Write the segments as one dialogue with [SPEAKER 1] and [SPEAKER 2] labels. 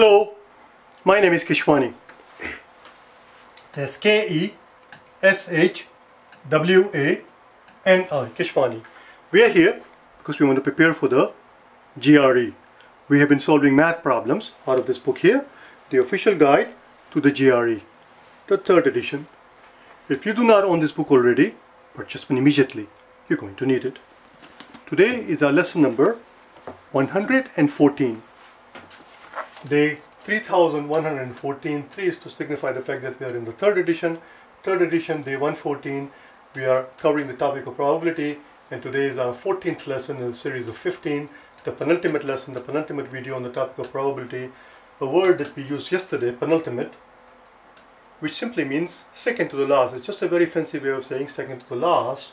[SPEAKER 1] Hello, my name is Keshwani. That's K-E-S-H-W-A-N-I, Keshwani. We are here because we want to prepare for the GRE. We have been solving math problems out of this book here, the official guide to the GRE, the third edition. If you do not own this book already, purchase one immediately. You're going to need it. Today is our lesson number 114 day 3114 3 is to signify the fact that we are in the third edition. Third edition day 114 we are covering the topic of probability and today is our 14th lesson in a series of 15 the penultimate lesson the penultimate video on the topic of probability. A word that we used yesterday penultimate which simply means second to the last. It's just a very fancy way of saying second to the last.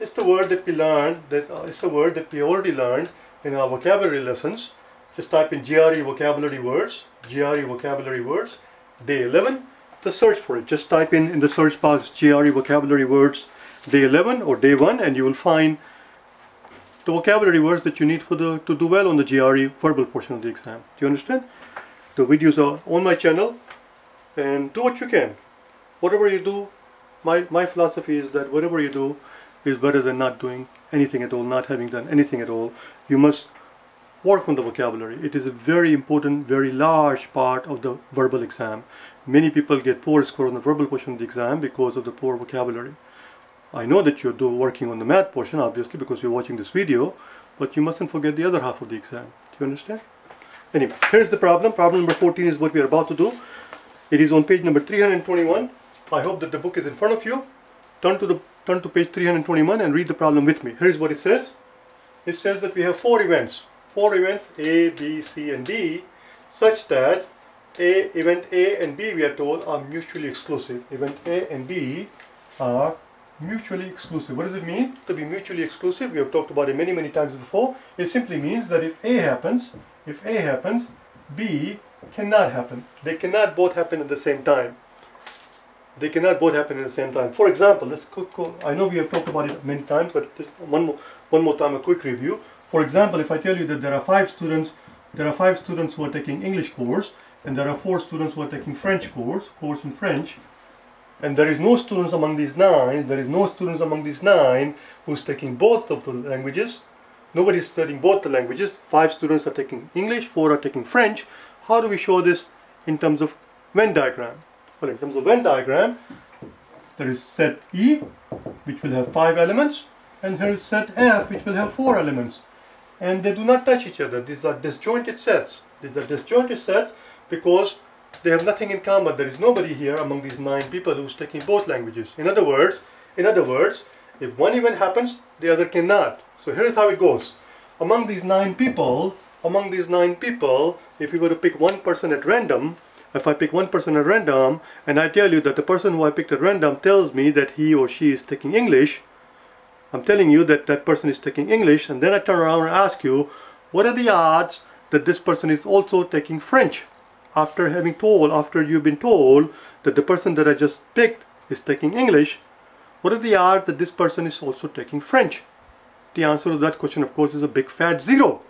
[SPEAKER 1] It's the word that we learned that uh, it's a word that we already learned in our vocabulary lessons just type in GRE vocabulary words, GRE vocabulary words, day 11, the search for it. Just type in in the search box GRE vocabulary words day 11 or day 1 and you will find the vocabulary words that you need for the to do well on the GRE verbal portion of the exam. Do you understand? The videos are on my channel and do what you can. Whatever you do, my, my philosophy is that whatever you do is better than not doing anything at all, not having done anything at all. You must work on the vocabulary. It is a very important, very large part of the verbal exam. Many people get poor score on the verbal portion of the exam because of the poor vocabulary. I know that you're working on the math portion, obviously, because you're watching this video, but you mustn't forget the other half of the exam. Do you understand? Anyway, here's the problem. Problem number 14 is what we are about to do. It is on page number 321. I hope that the book is in front of you. Turn to the turn to page 321 and read the problem with me. Here's what it says. It says that we have four events four events A, B, C and D such that A, event A and B we are told are mutually exclusive. Event A and B are mutually exclusive. What does it mean to be mutually exclusive? We have talked about it many many times before. It simply means that if A happens, if A happens, B cannot happen. They cannot both happen at the same time. They cannot both happen at the same time. For example, let's go, I know we have talked about it many times, but one more, one more time a quick review. For example, if I tell you that there are five students, there are five students who are taking English course, and there are four students who are taking French course, course in French, and there is no students among these nine, there is no students among these nine who's taking both of the languages, nobody is studying both the languages, five students are taking English, four are taking French, how do we show this in terms of Venn diagram? Well, in terms of Venn diagram, there is set E, which will have five elements, and here is set F, which will have four elements and they do not touch each other. These are disjointed sets. These are disjointed sets because they have nothing in common. There is nobody here among these nine people who's taking both languages. In other words, in other words, if one event happens, the other cannot. So here's how it goes. Among these nine people, among these nine people, if we were to pick one person at random, if I pick one person at random and I tell you that the person who I picked at random tells me that he or she is taking English, I'm telling you that that person is taking English and then I turn around and ask you what are the odds that this person is also taking French? After having told after you've been told that the person that I just picked is taking English what are the odds that this person is also taking French? The answer to that question of course is a big fat zero.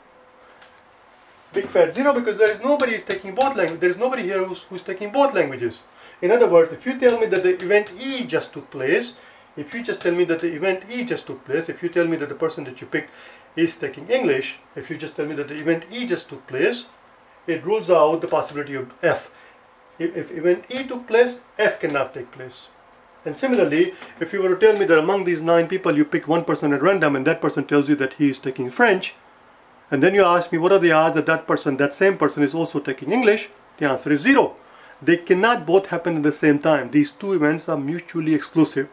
[SPEAKER 1] Big fat zero because there is nobody is taking both languages there is nobody here who's, who's taking both languages. In other words if you tell me that the event E just took place if you just tell me that the event E just took place, if you tell me that the person that you picked is taking English, if you just tell me that the event E just took place, it rules out the possibility of F. If, if event E took place, F cannot take place. And similarly, if you were to tell me that among these nine people you pick one person at random and that person tells you that he is taking French, and then you ask me what are the odds that that person, that same person is also taking English, the answer is zero. They cannot both happen at the same time. These two events are mutually exclusive.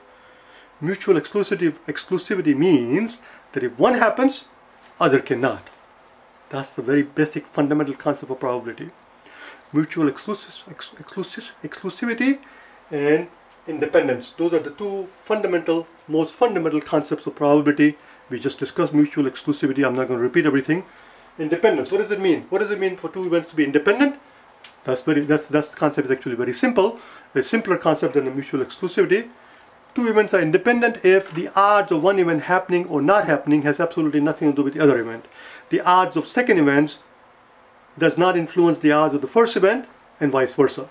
[SPEAKER 1] Mutual exclusivity, exclusivity means that if one happens, other cannot. That's the very basic fundamental concept of probability. Mutual exclusive, exclusive, exclusivity and independence. Those are the two fundamental, most fundamental concepts of probability. We just discussed mutual exclusivity. I'm not going to repeat everything. Independence. What does it mean? What does it mean for two events to be independent? That's very. That's that's the concept is actually very simple. A simpler concept than the mutual exclusivity two events are independent if the odds of one event happening or not happening has absolutely nothing to do with the other event. The odds of second events does not influence the odds of the first event and vice versa.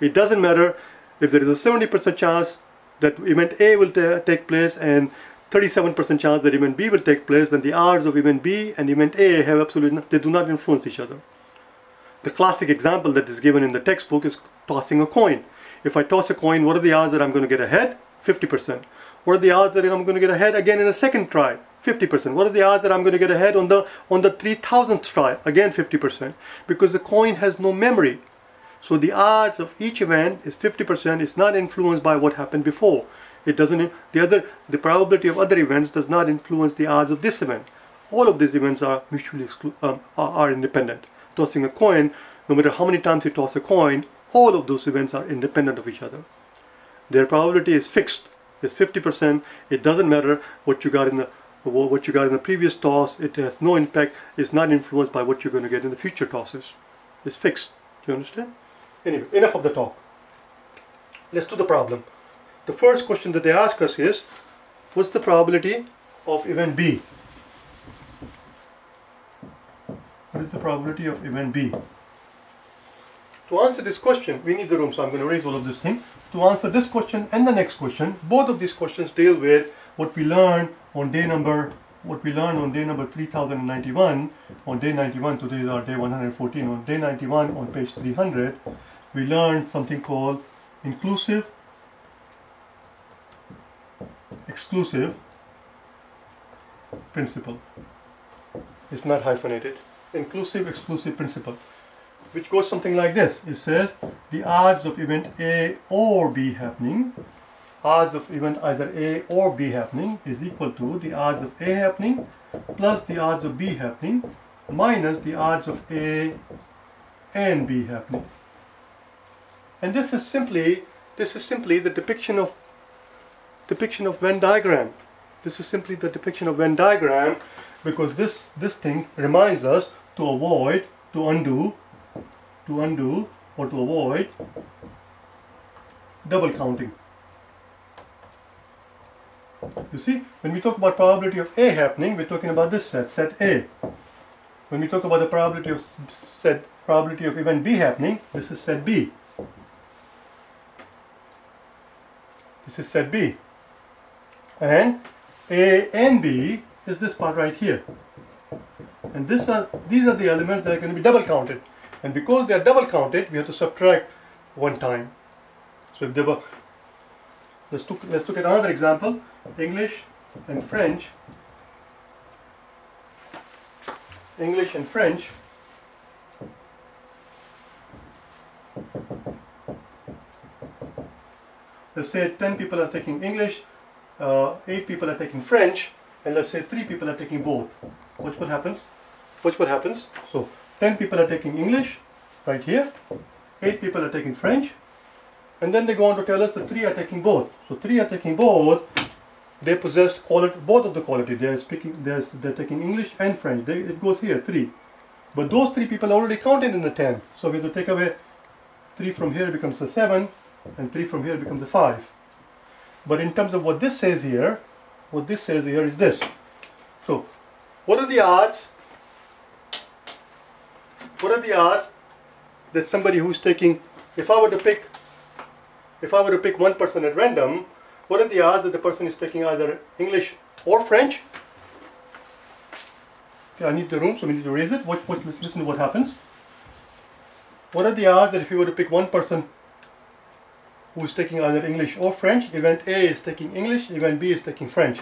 [SPEAKER 1] It doesn't matter if there is a 70% chance that event A will take place and 37% chance that event B will take place, then the odds of event B and event A have absolutely, they do not influence each other. The classic example that is given in the textbook is tossing a coin. If I toss a coin, what are the odds that I'm going to get ahead? 50%. What are the odds that I'm going to get ahead again in a second try? 50%. What are the odds that I'm going to get ahead on the on the 3000th try? Again 50%. Because the coin has no memory. So the odds of each event is 50%. It's not influenced by what happened before. It doesn't the other the probability of other events does not influence the odds of this event. All of these events are mutually exclu um, are, are independent. Tossing a coin, no matter how many times you toss a coin, all of those events are independent of each other. Their probability is fixed. It's 50%. It doesn't matter what you got in the what you got in the previous toss. It has no impact. It's not influenced by what you're going to get in the future tosses. It's fixed. Do you understand? Anyway, enough of the talk. Let's do the problem. The first question that they ask us is, what's the probability of event B? What is the probability of event B? To answer this question, we need the room, so I'm going to raise all of this thing. To answer this question and the next question, both of these questions deal with what we learned on day number what we learned on day number 3091 on day 91 today is our day 114 on day 91 on page 300 we learned something called inclusive exclusive principle. It's not hyphenated. Inclusive exclusive principle which goes something like this it says the odds of event A or B happening odds of event either A or B happening is equal to the odds of A happening plus the odds of B happening minus the odds of A and B happening. And this is simply this is simply the depiction of depiction of Venn diagram. This is simply the depiction of Venn diagram because this this thing reminds us to avoid to undo to undo or to avoid double counting. You see, when we talk about probability of A happening, we're talking about this set, set A. When we talk about the probability of set probability of event B happening, this is set B. This is set B. And A and B is this part right here. And this are, these are the elements that are going to be double counted. And because they are double counted, we have to subtract one time. So if they were Let's look, let's look at another example. English and French. English and French. Let's say 10 people are taking English, uh, 8 people are taking French, and let's say 3 people are taking both. Watch what happens. Watch what happens. So 10 people are taking English, right here. 8 people are taking French, and then they go on to tell us the three are taking both. So three are taking both. They possess quality, both of the quality. They are speaking. They're, they're taking English and French. They, it goes here three. But those three people are already counted in the ten. So we have to take away three from here becomes a seven, and three from here becomes a five. But in terms of what this says here, what this says here is this. So, what are the odds? What are the odds that somebody who's taking, if I were to pick if I were to pick one person at random, what are the odds that the person is taking either English or French? Okay, I need the room, so we need to raise it. Watch, watch, listen to what happens. What are the odds that if you were to pick one person who is taking either English or French, event A is taking English, event B is taking French.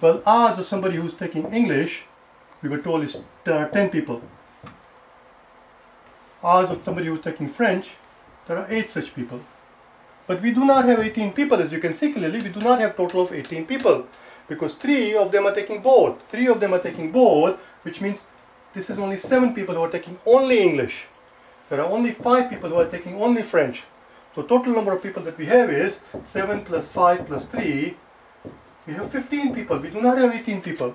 [SPEAKER 1] Well, odds of somebody who's taking English, we were told is there are 10 people. Odds of somebody who's taking French, there are 8 such people. But we do not have 18 people, as you can see clearly, we do not have total of 18 people. Because three of them are taking both. Three of them are taking both, which means this is only seven people who are taking only English. There are only five people who are taking only French. So total number of people that we have is 7 plus 5 plus 3. We have 15 people. We do not have 18 people.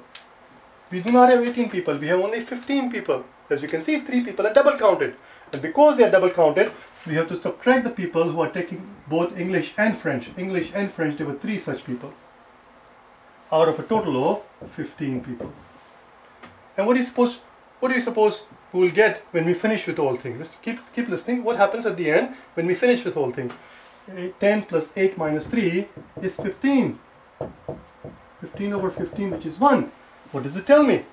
[SPEAKER 1] We do not have 18 people. We have only 15 people. As you can see, 3 people are double counted. And because they are double counted, we have to subtract the people who are taking both English and French. English and French, there were three such people out of a total of 15 people. And what is supposed what do you suppose we will get when we finish with all things? thing? Just keep, keep listening. What happens at the end when we finish with the whole thing? Eh, 10 plus 8 minus 3 is 15. 15 over 15 which is 1. What does it tell me?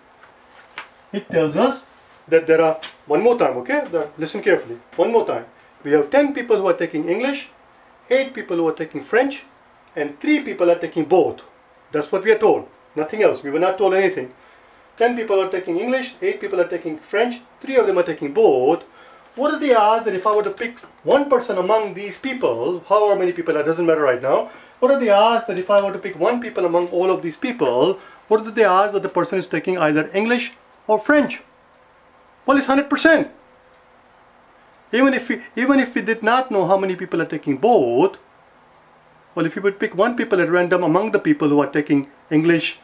[SPEAKER 1] It tells us that there are, one more time, okay? listen carefully. One more time. We have 10 people who are taking English, 8 people who are taking French, and 3 people are taking both. That's what we are told. Nothing else. We were not told anything. 10 people are taking English, 8 people are taking French, 3 of them are taking both. What are the odds that if I were to pick one person among these people, however many people, that doesn't matter right now, what are the odds that if I were to pick one people among all of these people, what are the odds that the person is taking either English or French? Well, it's 100%. Even if, we, even if we did not know how many people are taking both, well, if you would pick one people at random among the people who are taking English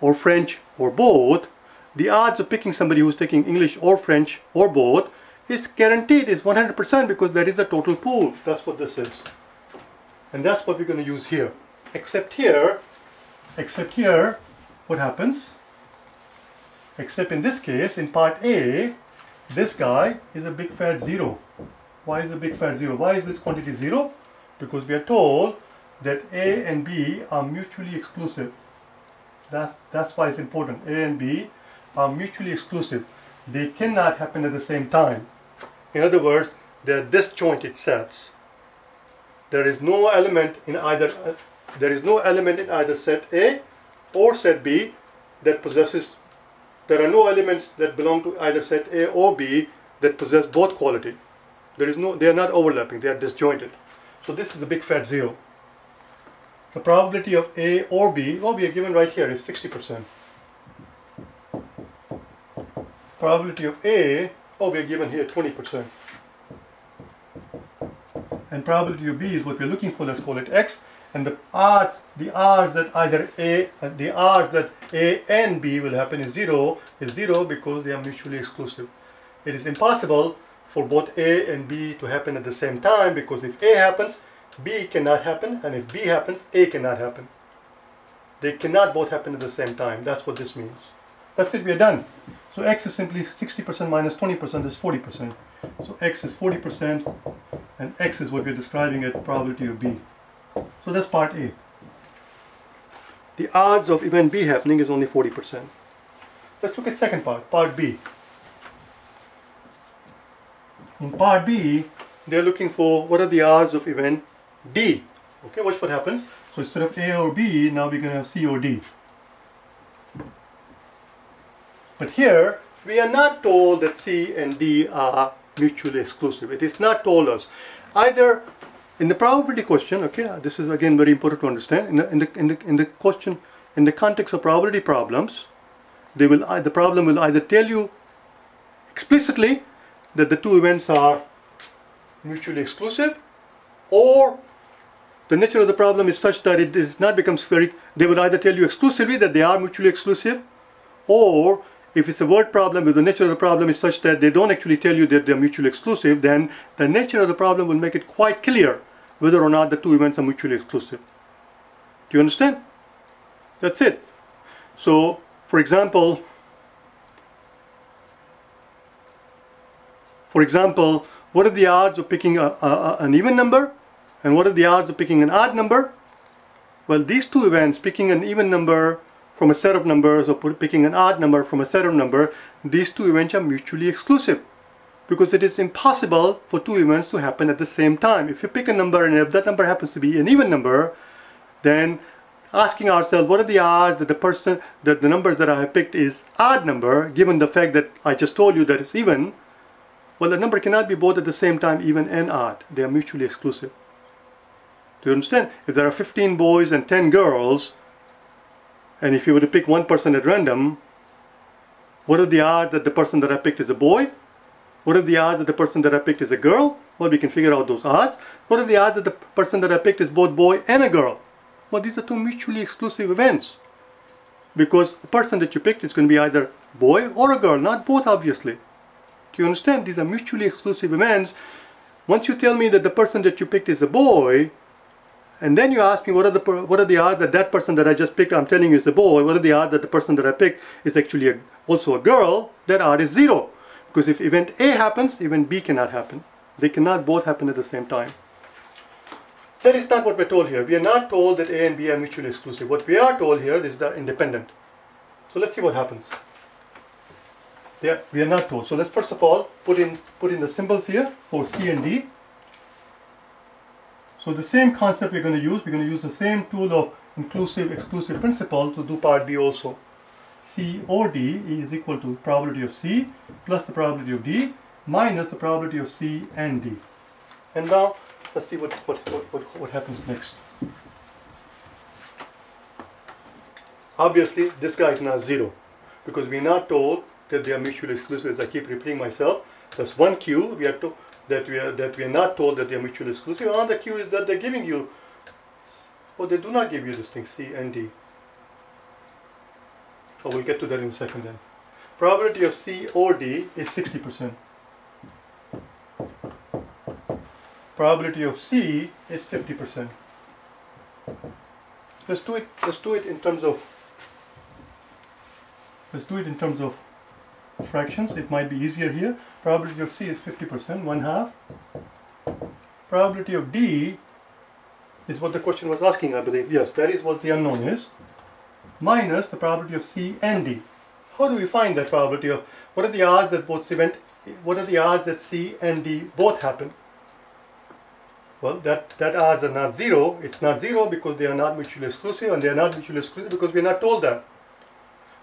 [SPEAKER 1] or French or both, the odds of picking somebody who's taking English or French or both is guaranteed, is 100% because there is a total pool. That's what this is. And that's what we're going to use here. Except here, except here, what happens? Except in this case, in part A, this guy is a big fat zero. Why is a big fat zero? Why is this quantity zero? Because we are told that A and B are mutually exclusive. That's, that's why it's important. A and B are mutually exclusive. They cannot happen at the same time. In other words, they're disjointed sets. There is no element in either uh, there is no element in either set A or set B that possesses there are no elements that belong to either set A or B that possess both quality. There is no they are not overlapping, they are disjointed. So this is a big fat zero. The probability of A or B, oh we are given right here is 60%. Probability of A, oh we are given here 20%. And probability of B is what we're looking for, let's call it X. And the odds, the odds that either A, uh, the odds that A and B will happen is zero, is zero because they are mutually exclusive. It is impossible for both A and B to happen at the same time because if A happens, B cannot happen and if B happens, A cannot happen. They cannot both happen at the same time. That's what this means. That's it, we are done. So X is simply 60% minus 20% is 40%. So X is 40% and X is what we're describing at probability of B. So that's part A. The odds of event B happening is only 40%. Let's look at second part, part B. In part B, they're looking for what are the odds of event D. Okay, watch what happens. So instead of A or B, now we're going to have C or D. But here, we are not told that C and D are mutually exclusive. It is not told us. Either in the probability question, okay, this is again very important to understand. In the, in the, in the, in the question, in the context of probability problems, they will, the problem will either tell you explicitly that the two events are mutually exclusive or the nature of the problem is such that it does not becomes very, they will either tell you exclusively that they are mutually exclusive or if it's a word problem, if the nature of the problem is such that they don't actually tell you that they're mutually exclusive, then the nature of the problem will make it quite clear whether or not the two events are mutually exclusive. Do you understand? That's it. So, for example, for example, what are the odds of picking a, a, an even number? And what are the odds of picking an odd number? Well, these two events, picking an even number from a set of numbers or picking an odd number from a set of number, these two events are mutually exclusive because it is impossible for two events to happen at the same time. If you pick a number and if that number happens to be an even number, then asking ourselves what are the odds that the person that the number that I have picked is odd number given the fact that I just told you that it's even well the number cannot be both at the same time even and odd they are mutually exclusive do you understand if there are 15 boys and 10 girls and if you were to pick one person at random, what are the odds that the person that I picked is a boy? What are the odds that the person that I picked is a girl? Well, we can figure out those odds. What are the odds that the person that I picked is both boy and a girl? Well, these are two mutually exclusive events. Because the person that you picked is going to be either boy or a girl, not both obviously. Do you understand? These are mutually exclusive events. Once you tell me that the person that you picked is a boy, and then you ask me what are the what are the odds that that person that I just picked I'm telling you is a boy what are the odds that the person that I picked is actually a, also a girl that odd is zero because if event A happens event B cannot happen. They cannot both happen at the same time. That is not what we're told here. We are not told that A and B are mutually exclusive. What we are told here is that independent. So let's see what happens. Are, we are not told. So let's first of all put in put in the symbols here for C and D. So the same concept we're going to use, we're going to use the same tool of inclusive exclusive principle to do part B also. C or D is equal to probability of C plus the probability of D minus the probability of C and D. And now let's see what, what, what, what, happens next. Obviously this guy is not zero because we're not told that they are mutually exclusive as I keep repeating myself. That's one cue, we are told that we are that we are not told that they are mutually exclusive. Another cue is that they're giving you, or they do not give you this thing C and D. Oh, we'll get to that in a second then. Probability of C or D is 60%. Probability of C is 50%. Let's do it. Let's do it in terms of. Let's do it in terms of fractions. It might be easier here. Probability of C is 50%, one half. Probability of D is what the question was asking, I believe. Yes, that is what the unknown is. Minus the probability of C and D. How do we find that probability of, what are the odds that both event, what are the odds that C and D both happen? Well, that, that odds are not zero. It's not zero because they are not mutually exclusive and they are not mutually exclusive because we are not told that.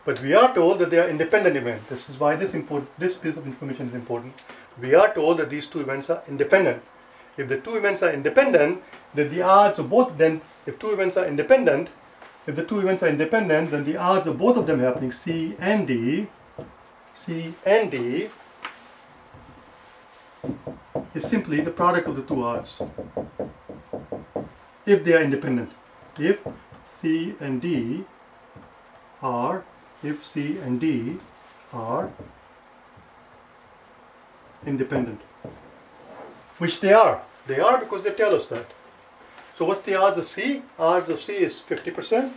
[SPEAKER 1] But we are told that they are independent events. This is why this, important, this piece of information is important. We are told that these two events are independent. If the two events are independent, then the odds of both, then if two events are independent, if the two events are independent, then the odds of both of them happening, C and D, C and D, is simply the product of the two odds. If they are independent. If C and D are if C and D are independent. Which they are. They are because they tell us that. So what's the odds of C? Odds of C is 50%.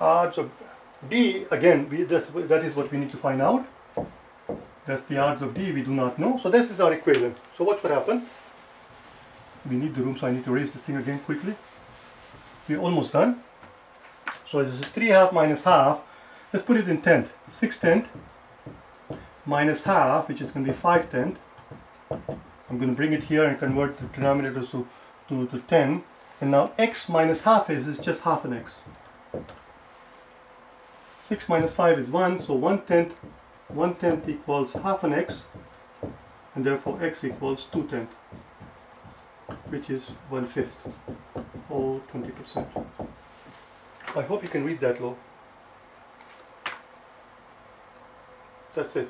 [SPEAKER 1] Odds of D, again, we, that is what we need to find out. That's the odds of D we do not know. So this is our equation. So watch what happens? We need the room, so I need to raise this thing again quickly. We're almost done. So this is 3 half minus half. Let's put it in tenth. 6 tenth minus half, which is going to be 5 tenth. I'm going to bring it here and convert the denominators to, to, to 10. And now x minus half is, is just half an x. 6 minus 5 is 1, so 1 tenth, 1 tenth equals half an x, and therefore x equals 2 tenth, which is 1 fifth, or 20 percent. I hope you can read that law. That's it.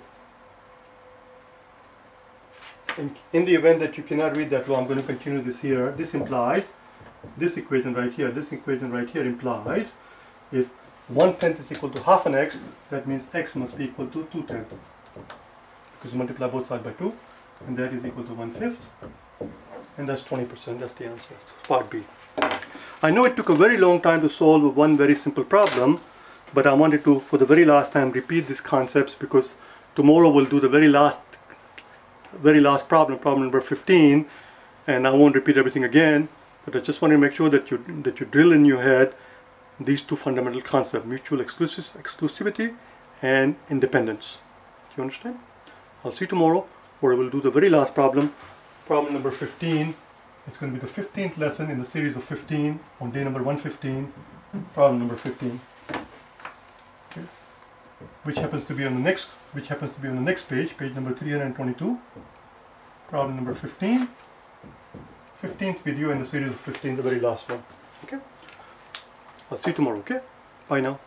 [SPEAKER 1] In, in the event that you cannot read that law, I'm going to continue this here. This implies, this equation right here, this equation right here implies if 1 tenth is equal to half an x, that means x must be equal to 2 tenth. Because you multiply both sides by 2, and that is equal to 1 fifth. And that's 20%, that's the answer. Part B. I know it took a very long time to solve one very simple problem, but I wanted to, for the very last time, repeat these concepts because tomorrow we'll do the very last, very last problem, problem number 15, and I won't repeat everything again, but I just want to make sure that you, that you drill in your head these two fundamental concepts, mutual exclusivity and independence. Do you understand? I'll see you tomorrow where we'll do the very last problem, problem number 15, it's going to be the 15th lesson in the series of 15 on day number 115, problem number 15. Which happens to be on the next which happens to be on the next page, page number 322. Problem number 15. 15th video in the series of 15, the very last one. Okay? I'll see you tomorrow, okay? Bye now.